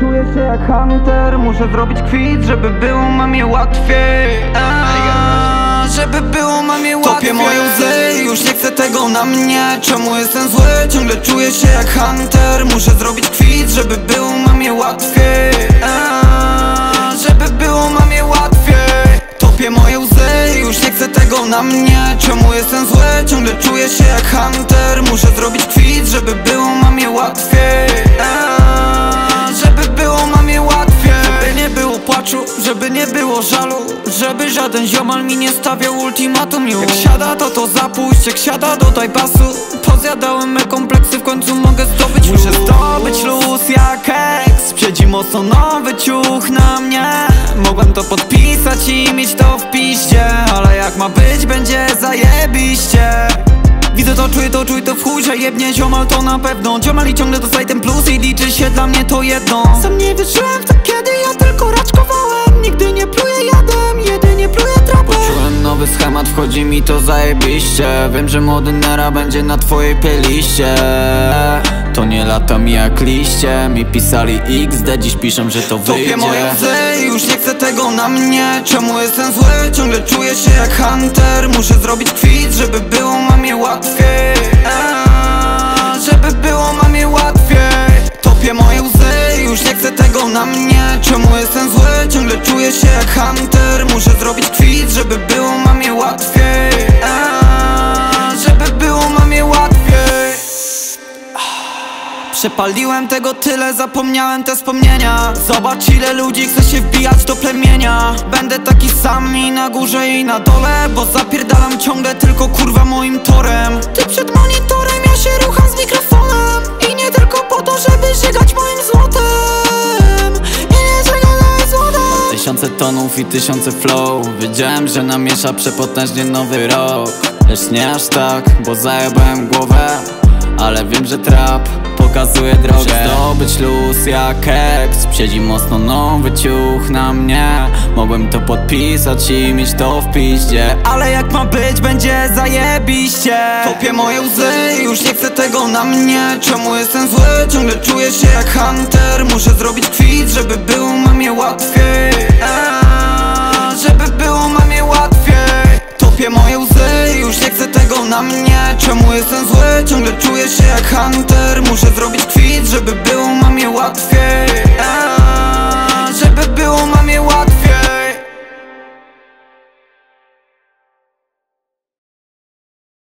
czuję się jak hunter Muszę zrobić kwit, żeby było mamie łatwiej. A, Żeby było mamie łatwiej Topię moje łzy, już nie chcę tego na mnie. Czemu jestem zły, ciągle czuję się jak hunter. Muszę zrobić kwit, żeby było mamie łatwiej. A, Żeby było mamie łatwiej. Topię moje łzy, już nie chcę tego na mnie. Czemu jestem zły, ciągle czuję się jak hunter. Muszę zrobić kwit, żeby było żeby nie było żalu Żeby żaden ziomal mi nie stawiał ultimatum Jak siada to to zapuść, jak siada dodaj basu Pozjadałem me kompleksy, w końcu mogę zdobyć. Muszę zdobyć luz jak ex Siedzi mocno nowy ciuch na mnie. Mogłem to podpisać i mieć to w piście Ale jak ma być, będzie zajebiście. Widzę to, czuję to, czuję to w chuj, że jebnie ziomal to na pewno. Ziomal i ciągle dostaję ten plus i liczy się dla mnie to jedno. Sam nie wierzyłem w to kiedy nowy schemat, wchodzi mi to zajebiście. Wiem, że młody Nera będzie na twojej playliście. To nie latam jak liście. Mi pisali XD, dziś piszą, że to wyjdzie. Topię moje łzy, już nie chcę tego na mnie. Czemu jestem zły, ciągle czuję się jak hunter. Muszę zrobić kwit, żeby było mamie łatwiej Czemu jestem zły, ciągle czuję się jak hunter. Muszę zrobić kwit, żeby było mamie łatwiej. Eee, Żeby było mamie łatwiej. Przepaliłem tego tyle, zapomniałem te wspomnienia. Zobacz ile ludzi chce się wbijać do plemienia. Będę taki sam i na górze i na dole Bo zapierdalam ciągle tylko kurwa moim torem. Ty przed monitorem, Tysiące tonów i tysiące flow. Wiedziałem, że namiesza przepotężnie nowy rok. Lecz nie aż tak, bo zajebałem głowę. Ale wiem, że trap pokazuje drogę. Muszę zdobyć luz jak ex Siedzi mocno nowy ciuch na mnie. Mogłem to podpisać i mieć to w piździe. Ale jak ma być, będzie zajebiście. Topię moje łzy, już nie chcę tego na mnie. Czemu jestem zły, ciągle czuję się jak hunter. Muszę zrobić kwit, żeby było na mnie. Czemu jestem zły, ciągle czuję się jak hunter Muszę zrobić kwit, żeby było mamie łatwiej